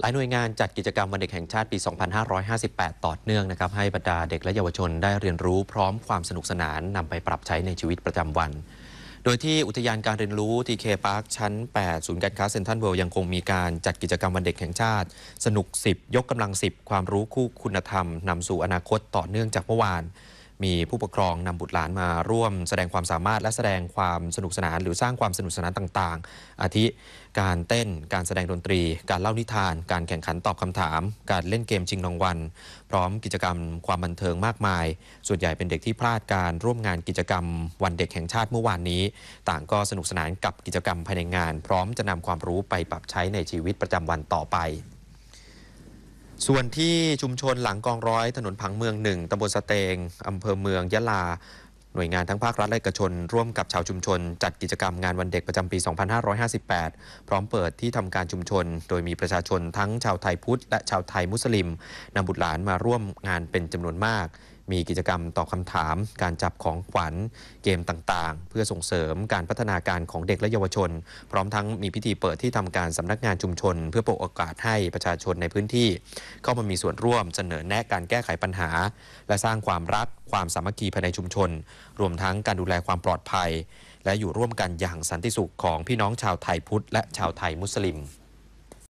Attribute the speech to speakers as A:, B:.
A: หลายหน่วยงานจัดกิจกรรมวันเด็กแห่งชาติปี 2558 ต่อเนื่องนะครับให้บรรดาเด็กและเยาวชนได้เรียนรู้พร้อมความสนุกสนานนำไปปรับใช้ในชีวิตประจำวัน โดยที่อุทยานการเรียนรู้ทีเคพาร์คชั้น 8 ศูนย์การค้าเซ็นทรัลเวิลด์ยังคงมีการจัดกิจกรรมวันเด็กแห่งชาติ สนุก 10 ยกกำลัง 10 ความรู้คู่คุณธรรมนำสู่อนาคตต่อเนื่องจากเมื่อวาน มีผู้ปกครองนำบุตรหลานมาร่วมแสดงความสามารถและแสดงความสนุกสนาน หรือสร้างความสนุกสนานต่างๆ อาทิการเต้น การแสดงดนตรี การเล่านิทาน การแข่งขันตอบคำถาม การเล่นเกมชิงรางวัล พร้อมกิจกรรมความบันเทิงมากมาย ส่วนใหญ่เป็นเด็กที่พลาดการร่วมงานกิจกรรม วันเด็กแห่งชาติเมื่อวานนี้ ต่างก็สนุกสนานกับกิจกรรมภายในงาน พร้อมจะนำความรู้ไปปรับใช้ในชีวิตประจำวันต่อไป ส่วนที่ชุมชนหลังกองร้อยถนนผังเมืองหนึ่งตำบลสเตงอำเภอเมืองยะลา หน่วยงานทั้งภาครัฐและเอกชน ร่วมกับชาวชุมชน จัดกิจกรรมงานวันเด็กประจำปี 2558 พร้อมเปิดที่ทำการชุมชน โดยมีประชาชนทั้งชาวไทยพุทธและชาวไทยมุสลิมนำบุตรหลานมาร่วมงานเป็นจำนวนมาก มีกิจกรรมตอบคำถาม การจับของขวัญเกมต่างๆ เพื่อส่งเสริมการพัฒนาการของเด็กและเยาวชน พร้อมทั้งมีพิธีเปิดที่ทำการสำนักงานชุมชน เพื่อเปิดโอกาสให้ประชาชนในพื้นที่ เข้ามามีส่วนร่วมเสนอแนะการแก้ไขปัญหา และสร้างความรักความสามัคคีภายในชุมชน รวมทั้งการดูแลความปลอดภัย และอยู่ร่วมกันอย่างสันติสุขของพี่น้องชาวไทยพุทธและชาวไทยมุสลิม